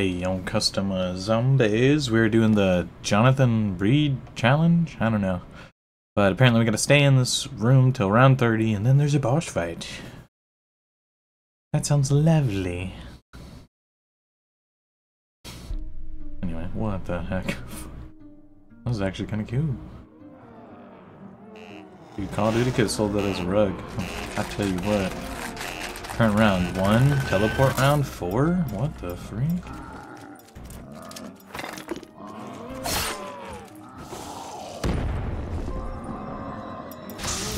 Hey, on custom uh, zombies, we're doing the Jonathan Reed challenge? I don't know. But apparently we gotta stay in this room till round 30, and then there's a boss fight. That sounds lovely. Anyway, what the heck? That was actually kind of cute. Dude, Call of Duty could have sold that as a rug. I tell you what. Current round one, teleport round four? What the freak?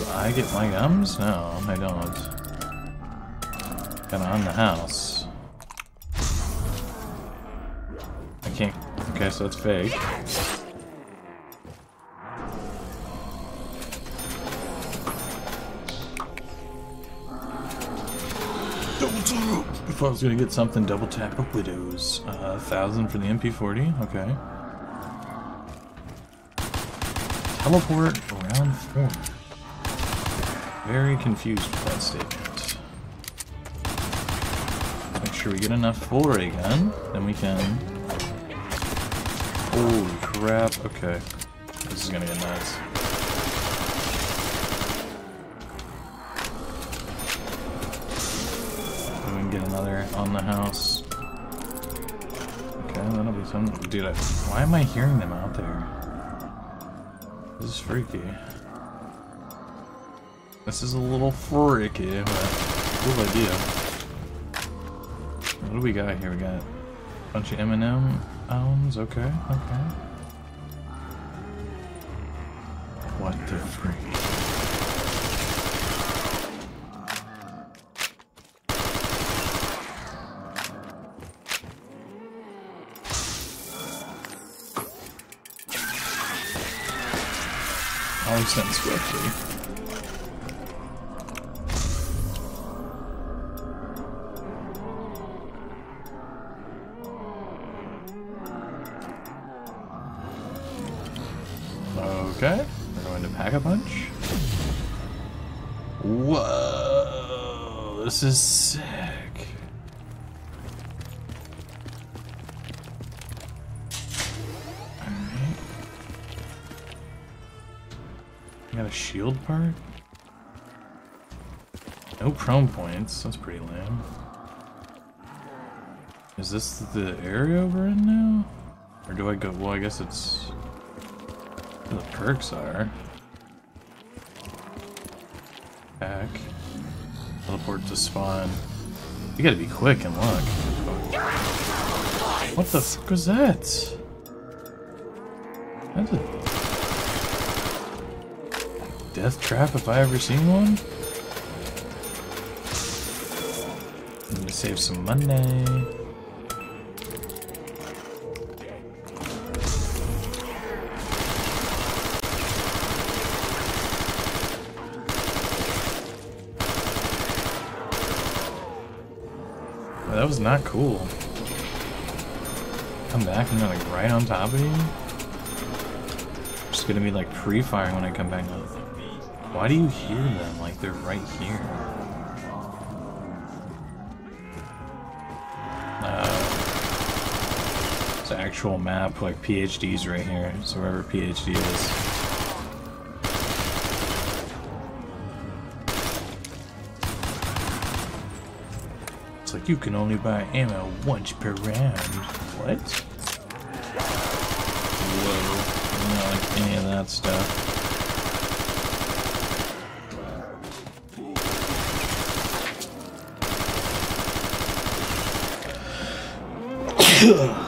Do I get my gums? No, I don't. Gotta on the house. I can't. Okay, so it's fake. If I was gonna get something, double tap a Widows. A uh, thousand for the MP40, okay. Teleport around four. Very confused with that statement. Make sure we get enough full ray gun, then we can... Holy crap, okay. This is gonna get nuts. get another on the house. Okay, that'll be fun. Dude, I, why am I hearing them out there? This is freaky. This is a little freaky, but cool idea. What do we got here? We got a bunch of M&M. Okay, okay. What the freak? Sense correctly. Okay, this is sick. got a shield part? No chrome points. That's pretty lame. Is this the area we're in now? Or do I go... Well, I guess it's... The perks are. Back. Teleport to spawn. You gotta be quick and look. What the fuck was that? That's a death trap if I ever seen one. Need to save some money. That was not cool. Come back and they're like right on top of you. Just gonna be like pre-firing when I come back up. Why do you hear them like they're right here? Uh, it's an actual map, like PhD's right here. So wherever PhD is. It's you can only buy ammo once per round. What? Whoa. Don't like any of that stuff. well.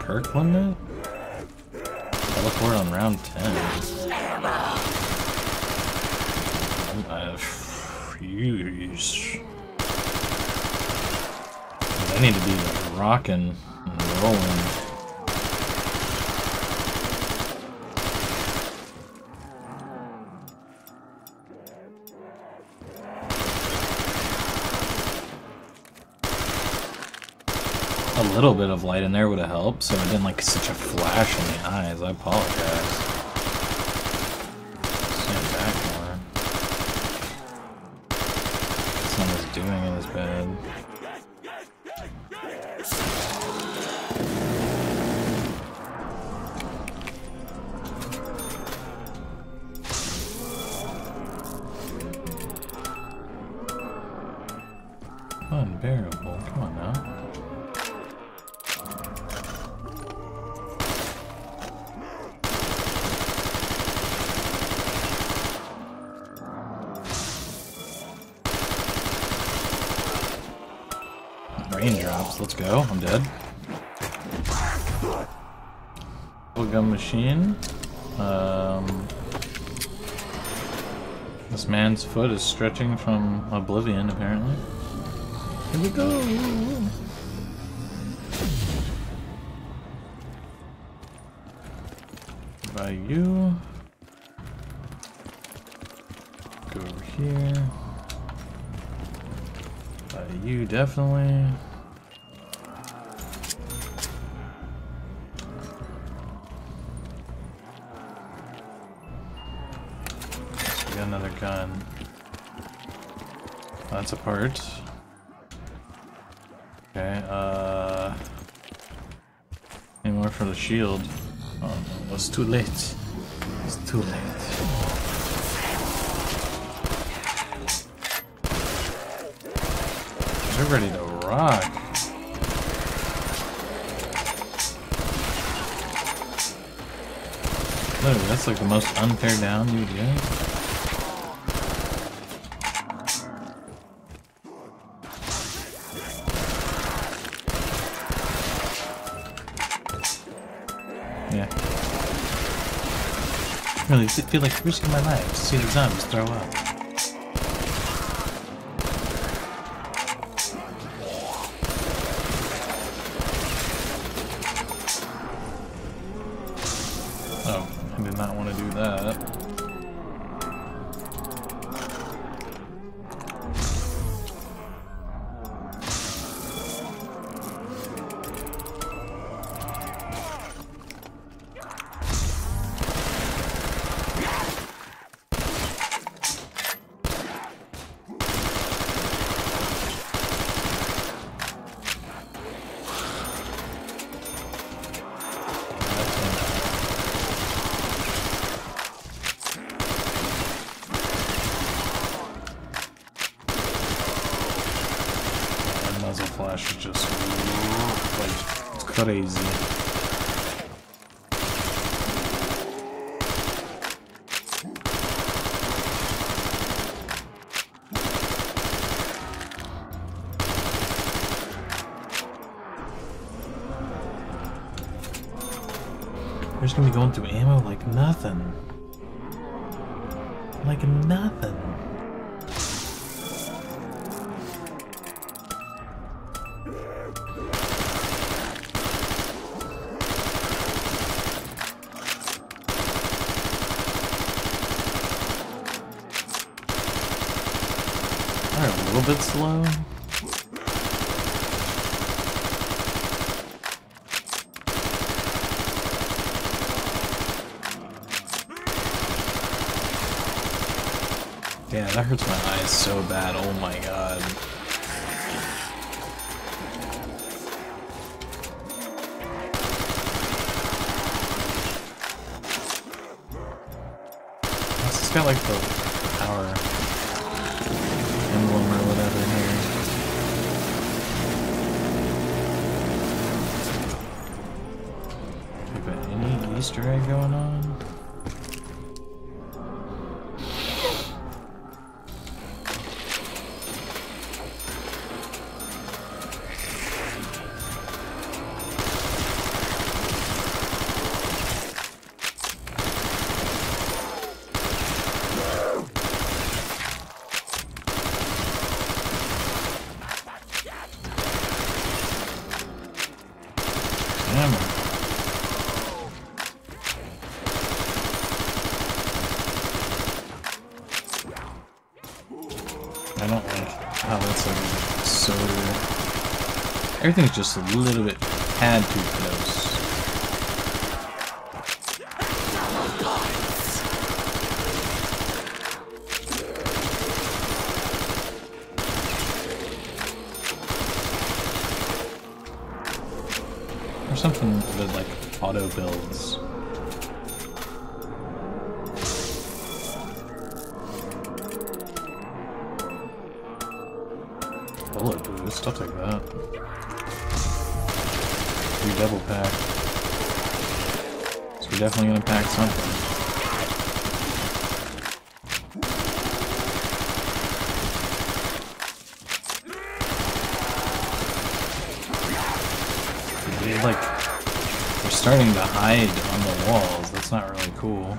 Is one perk limit? Teleport on round 10. I Uh, jeez. I need to be rocking and rolling. Little bit of light in there would have helped, so it didn't like such a flash in the eyes. I apologize. Stand back more. Someone's doing in his bed. Unbearable. Come on now. Raindrops. Let's go. I'm dead. Gun machine. Um, this man's foot is stretching from oblivion, apparently. Here we go! By you. Go over here. By you, definitely. Gun. That's a part. Okay, uh... Any more for the shield? Oh, no, it's too late. It's too late. They're ready to rock. Literally, that's like the most unfair down you would get. Really, feel like risking my life to see the zombies throw up. Crazy. We're just gonna be going through ammo like nothing. Like nothing. Bit slow. Yeah, that hurts my eyes so bad. Oh my god. It's got like the Easter egg going on? Damn it. I don't like how that's like so Everything's just a little bit tad too close. Or something that like auto builds. Oh, Bullet boost, stuff like that. We double pack. So we're definitely gonna pack something. Like we're starting to hide on the walls. That's not really cool.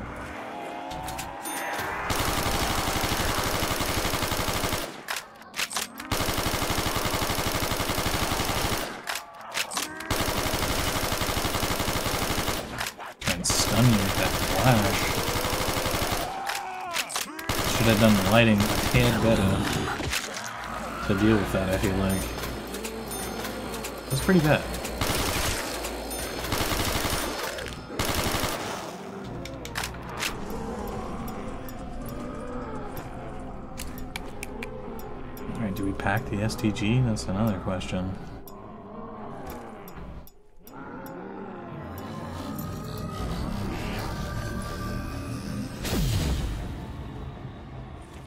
And stun you with that flash. Should have done the lighting a tad better to deal with that, I feel like. That's pretty bad. Alright, do we pack the STG? That's another question.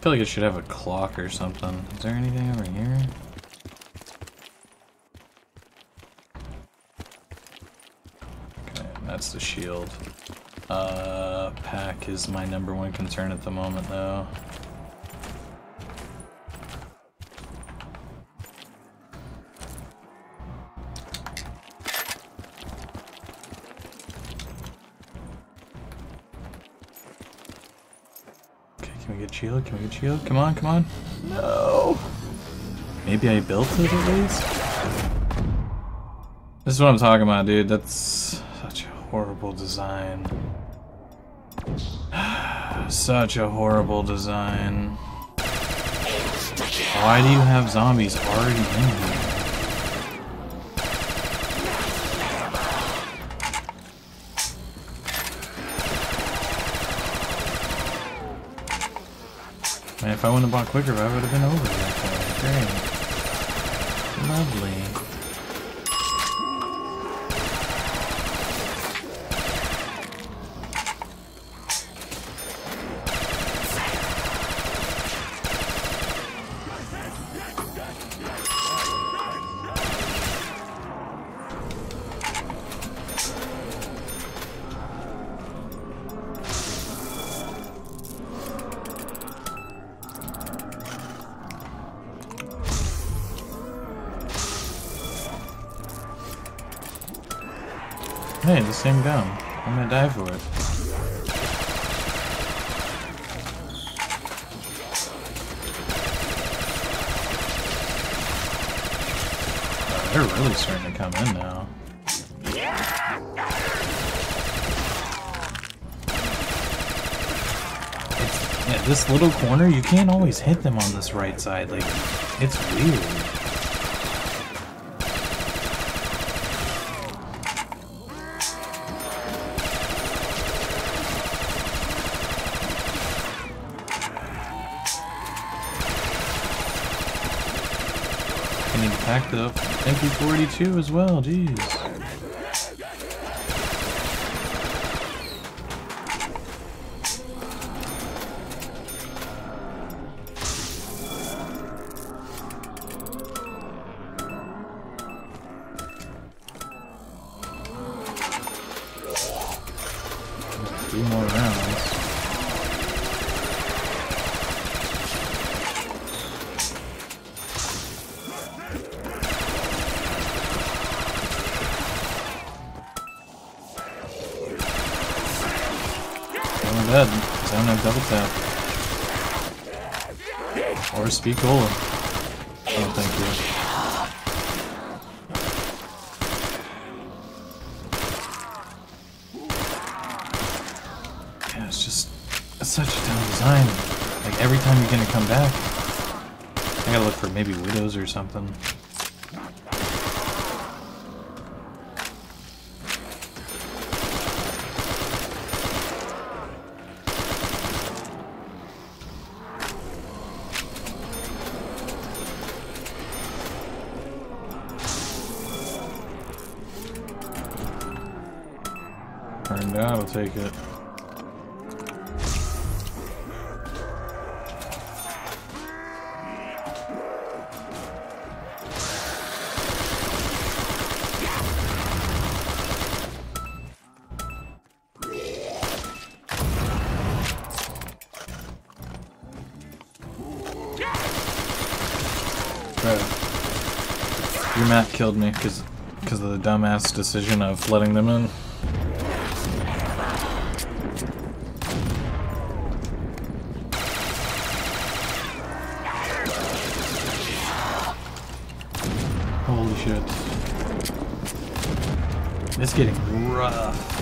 Feel like it should have a clock or something. Is there anything over here? Okay, that's the shield. Uh, pack is my number one concern at the moment, though. Shield? Can we get shield? Come on, come on. No. Maybe I built it at least? This is what I'm talking about, dude. That's such a horrible design. such a horrible design. Why do you have zombies already in here? If I wouldn't have bought quicker, I would have been over there. Great. Lovely. Hey, the same gun. I'm gonna die for it. Oh, they're really starting to come in now. It's, yeah, this little corner, you can't always hit them on this right side. Like, it's weird. To pack the MP42 as well, jeez. Speed cola. Oh, thank you. Yeah, it's just it's such a dumb design. Like every time you're gonna come back, I gotta look for maybe widows or something. Map killed me because of the dumbass decision of letting them in. Holy shit. It's getting rough.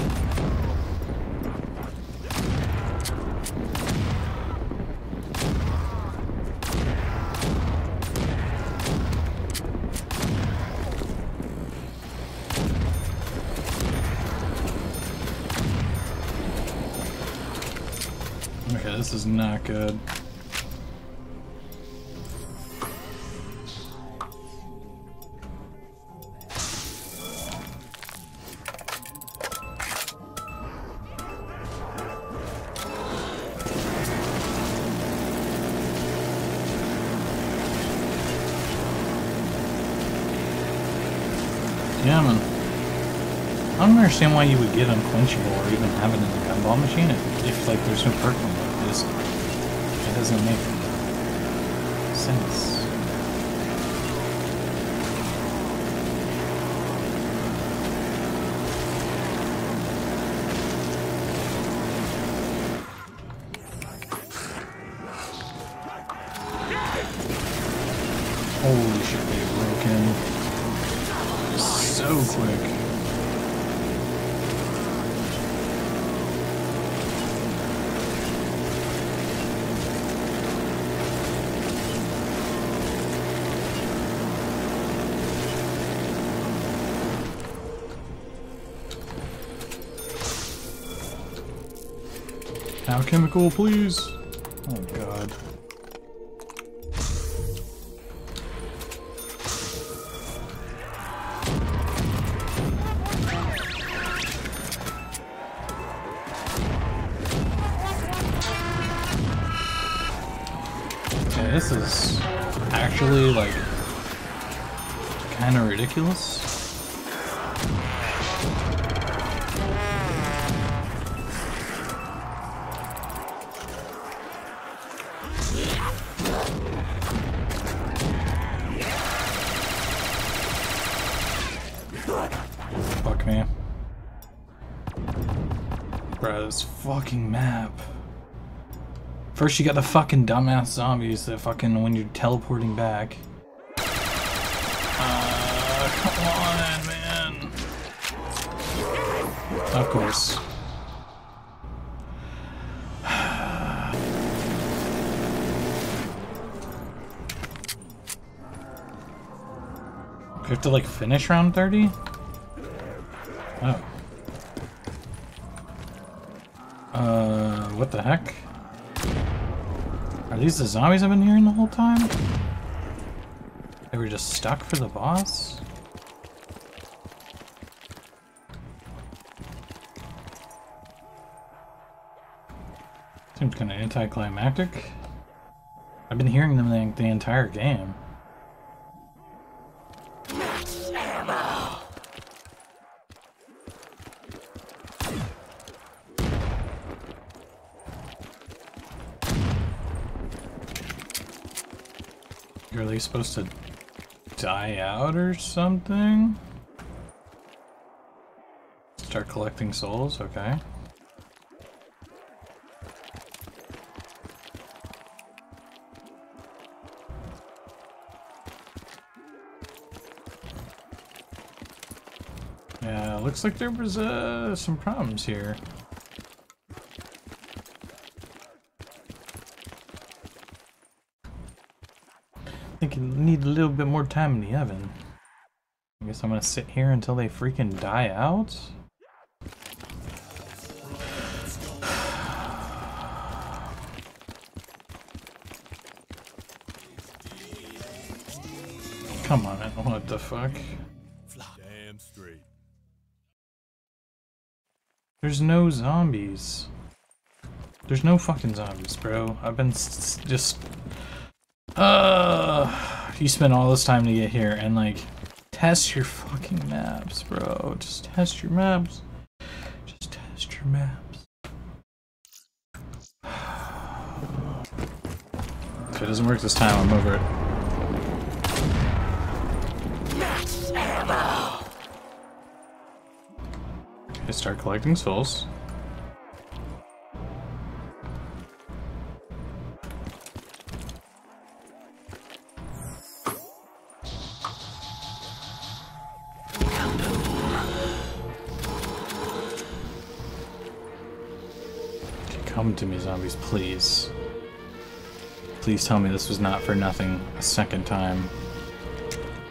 Okay, this is not good. Understand why you would get unquenchable or even have it in the gumball machine if, if like there's no perk on it. It, doesn't make sense. Alchemical, please. Oh god. This is actually like kind of ridiculous. Bro, this fucking map. First you got the fucking dumbass zombies that fucking when you're teleporting back. Uh, come on, man. Of course. We have to like finish round 30? Oh. Uh, what the heck? Are these the zombies I've been hearing the whole time? They were just stuck for the boss? Seems kind of anticlimactic. I've been hearing them the, the entire game. Supposed to die out or something? Start collecting souls, okay. Yeah, looks like there was uh, some problems here. I think you need a little bit more time in the oven. I guess I'm gonna sit here until they freaking die out? Come on, man. what the fuck? Damn straight. There's no zombies. There's no fucking zombies, bro. I've been just... Uh, you spent all this time to get here and like test your fucking maps, bro. Just test your maps. Just test your maps. If it doesn't work this time, I'm over it. Okay, start collecting souls. Come to me, zombies, please. Please tell me this was not for nothing a second time.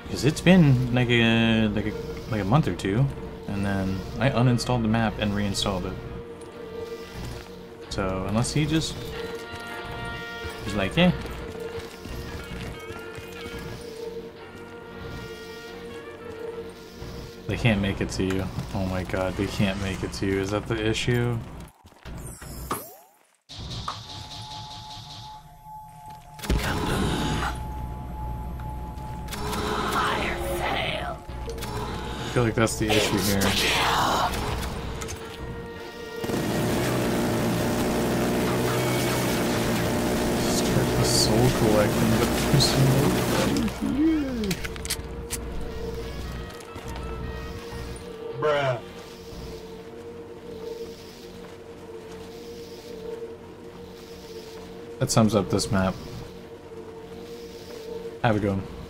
Because it's been like a like a like a month or two, and then I uninstalled the map and reinstalled it. So unless he just was like, yeah. They can't make it to you. Oh my god, they can't make it to you. Is that the issue? Feel like that's the issue here. Start the soul collecting, but there's no here. Bruh. That sums up this map. Have a good one.